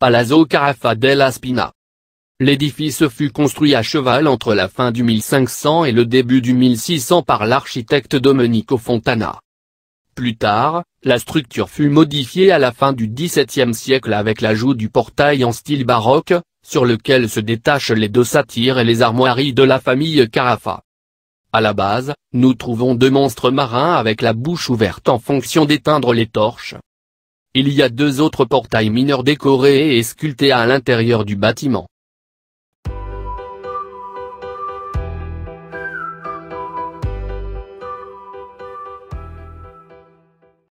Palazzo Carafa della Spina. L'édifice fut construit à cheval entre la fin du 1500 et le début du 1600 par l'architecte Domenico Fontana. Plus tard, la structure fut modifiée à la fin du XVIIe siècle avec l'ajout du portail en style baroque, sur lequel se détachent les deux satires et les armoiries de la famille Carafa. À la base, nous trouvons deux monstres marins avec la bouche ouverte en fonction d'éteindre les torches. Il y a deux autres portails mineurs décorés et sculptés à l'intérieur du bâtiment.